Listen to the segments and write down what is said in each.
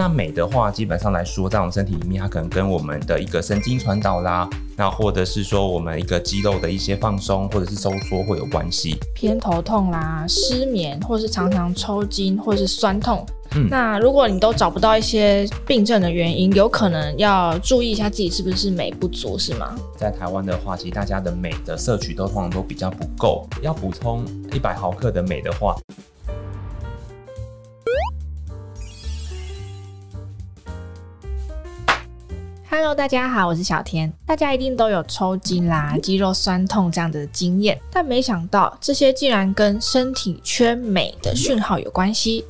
那镁的话，基本上来说，在我们身体里面，它可能跟我们的一个神经传导啦，那或者是说我们一个肌肉的一些放松或者是收缩会有关系。偏头痛啦、失眠，或是常常抽筋，或是酸痛。嗯，那如果你都找不到一些病症的原因，有可能要注意一下自己是不是镁不足，是吗？在台湾的话，其实大家的镁的摄取都通常都比较不够，要补充一百毫克的镁的话。Hello，大家好，我是小田。大家一定都有抽筋啦、肌肉酸痛这样的经验，但没想到这些竟然跟身体缺镁的讯号有关系。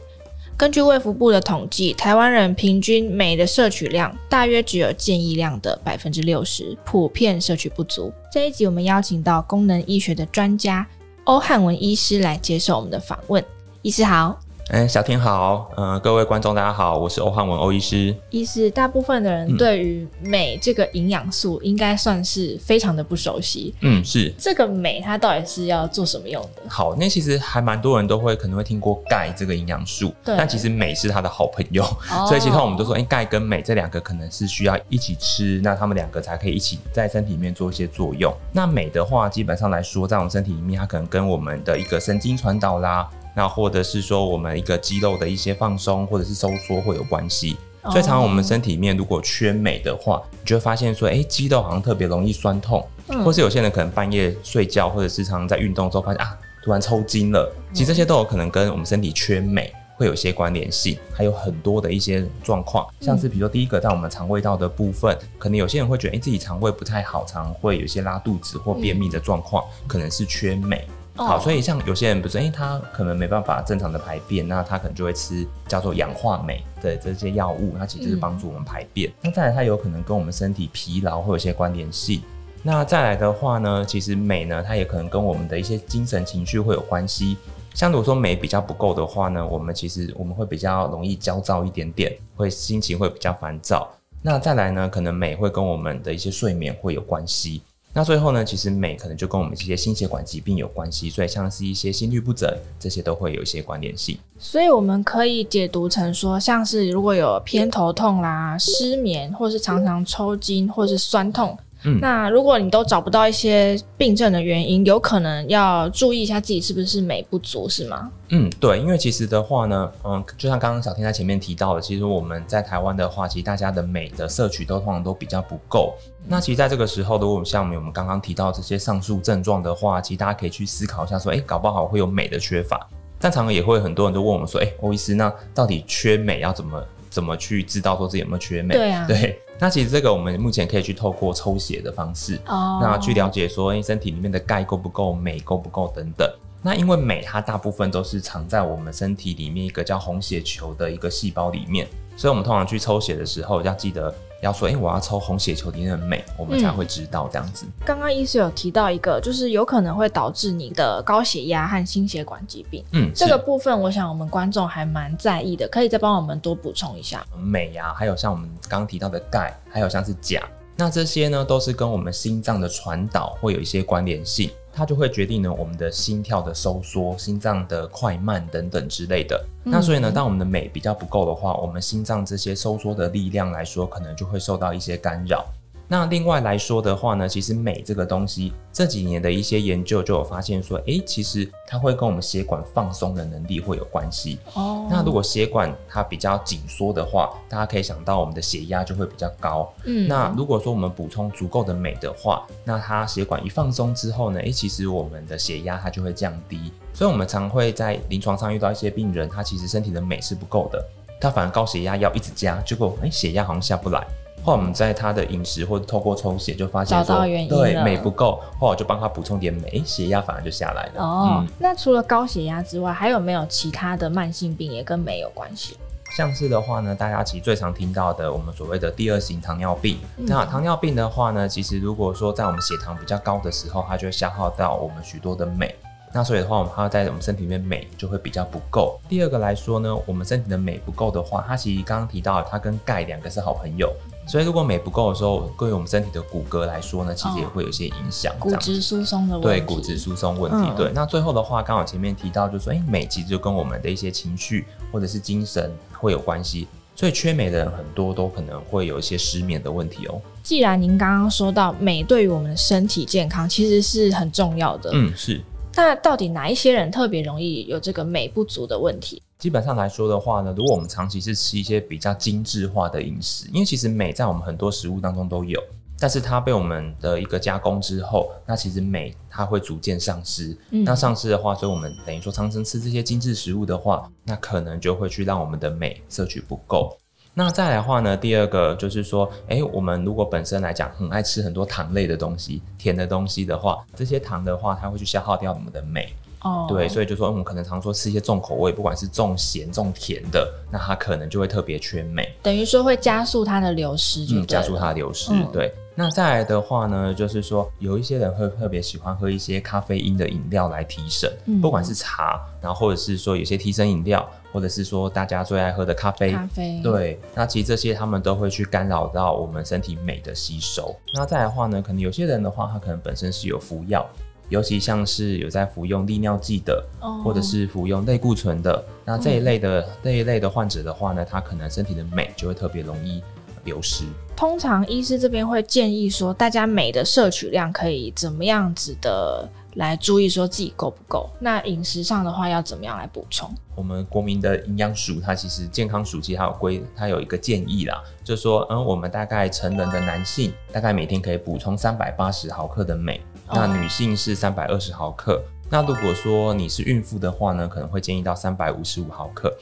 根据卫福部的统计，台湾人平均镁的摄取量大约只有建议量的百分之六十，普遍摄取不足。这一集我们邀请到功能医学的专家欧汉文医师来接受我们的访问。医师好。哎，小天好，嗯，各位观众大家好，我是欧汉文欧医师。医师，大部分的人对于镁这个营养素应该算是非常的不熟悉。嗯，是。这个镁它到底是要做什么用的？好，那其实还蛮多人都会可能会听过钙这个营养素，但其实镁是它的好朋友，所以其实我们都说，哎，钙跟镁这两个可能是需要一起吃，那他们两个才可以一起在身体里面做一些作用。那镁的话，基本上来说，在我们身体里面，它可能跟我们的一个神经传导啦。那或者是说我们一个肌肉的一些放松或者是收缩会有关系，所以常常我们身体里面如果缺镁的话，你就会发现说，哎，肌肉好像特别容易酸痛，或是有些人可能半夜睡觉或者是常常在运动之后发现啊，突然抽筋了，其实这些都有可能跟我们身体缺镁会有些关联性，还有很多的一些状况，像是比如说第一个在我们肠胃道的部分，可能有些人会觉得哎自己肠胃不太好，常会有些拉肚子或便秘的状况，可能是缺镁。好，所以像有些人不是，哎，他可能没办法正常的排便，那他可能就会吃叫做氧化镁的这些药物，它其实是帮助我们排便。那再来，它有可能跟我们身体疲劳会有些关联性。那再来的话呢，其实镁呢，它也可能跟我们的一些精神情绪会有关系。像如果说镁比较不够的话呢，我们其实我们会比较容易焦躁一点点，会心情会比较烦躁。那再来呢，可能镁会跟我们的一些睡眠会有关系。那最后呢，其实镁可能就跟我们这些心血管疾病有关系，所以像是一些心律不整，这些都会有一些关联性。所以我们可以解读成说，像是如果有偏头痛啦、失眠，或是常常抽筋，或是酸痛。那如果你都找不到一些病症的原因，有可能要注意一下自己是不是镁不足，是吗？嗯，对，因为其实的话呢，嗯，就像刚刚小天在前面提到的，其实我们在台湾的话，其实大家的镁的摄取都通常都比较不够。那其实在这个时候，如果像我们刚刚提到这些上述症状的话，其实大家可以去思考一下，说，哎，搞不好会有镁的缺乏。但常常也会很多人都问我们说，哎，欧医师，那到底缺镁要怎么怎么去知道说自己有没有缺镁？对啊，对。那其实这个我们目前可以去透过抽血的方式，那去了解说，哎，身体里面的钙够不够，镁够不够等等。那因为镁它大部分都是藏在我们身体里面一个叫红血球的一个细胞里面，所以我们通常去抽血的时候要记得。要说，哎，我要抽红血球里面的镁，我们才会知道这样子。刚刚医师有提到一个，就是有可能会导致你的高血压和心血管疾病。嗯，这个部分我想我们观众还蛮在意的，可以再帮我们多补充一下。镁呀，还有像我们刚刚提到的钙，还有像是钾，那这些呢都是跟我们心脏的传导会有一些关联性。它就会决定呢我们的心跳的收缩、心脏的快慢等等之类的。那所以呢，当我们的镁比较不够的话，我们心脏这些收缩的力量来说，可能就会受到一些干扰。那另外来说的话呢，其实镁这个东西这几年的一些研究就有发现说，哎，其实它会跟我们血管放松的能力会有关系。哦。那如果血管它比较紧缩的话，大家可以想到我们的血压就会比较高。嗯。那如果说我们补充足够的镁的话，那它血管一放松之后呢，哎，其实我们的血压它就会降低。所以我们常会在临床上遇到一些病人，他其实身体的镁是不够的，他反而高血压要一直加，结果哎血压好像下不来。后来我们在他的饮食或者透过抽血就发现说，对镁不够，后来就帮他补充点镁，血压反而就下来了。哦，那除了高血压之外，还有没有其他的慢性病也跟镁有关系？像是的话呢，大家其实最常听到的，我们所谓的第二型糖尿病。那糖尿病的话呢，其实如果说在我们血糖比较高的时候，它就会消耗到我们许多的镁。那所以的话，我们它在我们身体里面镁就会比较不够。第二个来说呢，我们身体的镁不够的话，它其实刚刚提到它跟钙两个是好朋友。所以，如果镁不够的时候，对于我们身体的骨骼来说呢，其实也会有一些影响。骨质疏松的问题。对，骨质疏松问题。对，那最后的话，刚好前面提到，就是说，哎，镁其实就跟我们的一些情绪或者是精神会有关系。所以缺镁的人很多都可能会有一些失眠的问题哦。既然您刚刚说到镁对于我们的身体健康其实是很重要的，嗯，是。那到底哪一些人特别容易有这个镁不足的问题？基本上来说的话呢，如果我们长期是吃一些比较精致化的饮食，因为其实镁在我们很多食物当中都有。但是它被我们的一个加工之后，那其实镁它会逐渐丧失。那丧失的话，所以我们等于说常常吃这些精致食物的话，那可能就会去让我们的镁摄取不够。那再来的话呢，第二个就是说，哎，我们如果本身来讲很爱吃很多糖类的东西、甜的东西的话，这些糖的话，它会去消耗掉我们的镁。哦，对，所以就说我们可能常说吃一些重口味，不管是重咸、重甜的，那它可能就会特别缺镁。等于说会加速它的流失，嗯，加速它的流失，对。那再来的话呢，就是说有一些人会特别喜欢喝一些咖啡因的饮料来提神，不管是茶，然后或者是说有些提神饮料，或者是说大家最爱喝的咖啡，咖啡，对，那其实这些他们都会去干扰到我们身体镁的吸收。那再来的话呢，可能有些人的话，他可能本身是有服药，尤其像是有在服用利尿剂的，或者是服用类固醇的，那这一类的这一类的患者的话呢，他可能身体的镁就会特别容易。流失。通常医师这边会建议说，大家镁的摄取量可以怎么样子的来注意，说自己够不够。那饮食上的话，要怎么样来补充？我们国民的营养署，它其实健康署其实它有规，它有一个建议啦，就是说，嗯，我们大概成人的男性大概每天可以补充三百八十毫克的镁，那女性是三百二十毫克。那如果说你是孕妇的话呢，可能会建议到三百五十五毫克。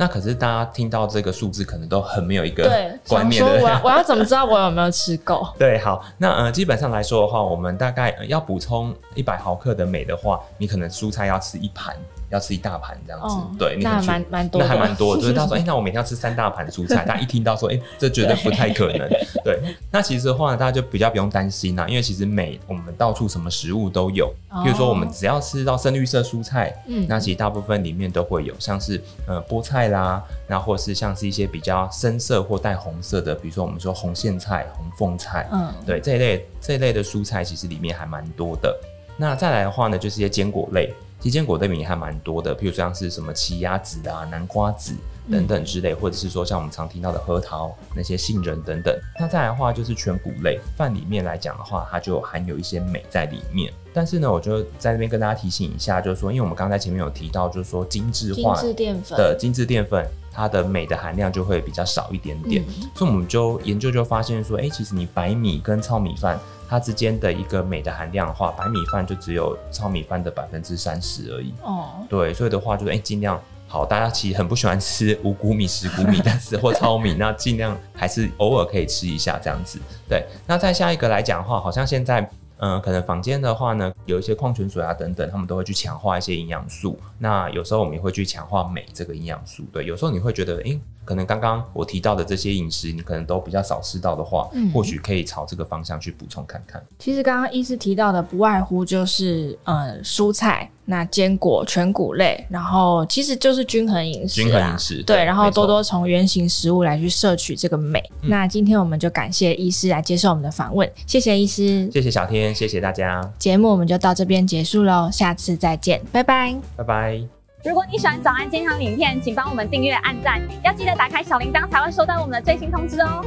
那可是大家听到这个数字，可能都很没有一个 观念的。我要我要怎么知道我有没有吃够？对，好，那呃，基本上来说的话，我们大概要补充一百毫克的镁的话，你可能蔬菜要吃一盘。要吃一大盘这样子，对，那蛮蛮多，那还蛮多。就是他说，哎，那我每天要吃三大盘蔬菜。大家一听到说，哎，这绝对不太可能。对，那其实的话，大家就比较不用担心啦，因为其实每我们到处什么食物都有。比如说，我们只要吃到深绿色蔬菜，嗯，那其实大部分里面都会有，像是呃菠菜啦，那或是像是一些比较深色或带红色的，比如说我们说红苋菜、红凤菜，嗯，对，这一类这一类的蔬菜其实里面还蛮多的。那再来的话呢，就是一些坚果类。其坚果类里面还蛮多的，譬如像是什么奇亚籽啊、南瓜籽等等之类，或者是说像我们常听到的核桃、那些杏仁等等。那再来的话就是全谷类，饭里面来讲的话，它就含有一些镁在里面。但是呢，我就在那边跟大家提醒一下，就是说，因为我们刚才前面有提到，就是说精致化的精致淀粉，它的镁的含量就会比较少一点点。所以我们就研究就发现说，哎，其实你白米跟糙米饭。它之间的一个镁的含量的话，白米饭就只有糙米饭的百分之三十而已。哦，对，所以的话就是，哎，尽量好，大家其实很不喜欢吃五谷米、十谷米，但是或糙米，那尽量还是偶尔可以吃一下这样子。对，那再下一个来讲的话，好像现在。嗯，可能房间的话呢，有一些矿泉水啊等等，他们都会去强化一些营养素。那有时候我们也会去强化镁这个营养素。对，有时候你会觉得，诶，可能刚刚我提到的这些饮食，你可能都比较少吃到的话，或许可以朝这个方向去补充看看。其实刚刚医师提到的，不外乎就是呃蔬菜。那坚果、全谷类，然后其实就是均衡饮食，均衡饮食对，然后多多从原型食物来去摄取这个镁。那今天我们就感谢医师来接受我们的访问，谢谢医师，谢谢小天，谢谢大家。节目我们就到这边结束喽，下次再见，拜拜，拜拜。如果你喜欢早安健康影片，请帮我们订阅、按赞，要记得打开小铃铛才会收到我们的最新通知哦。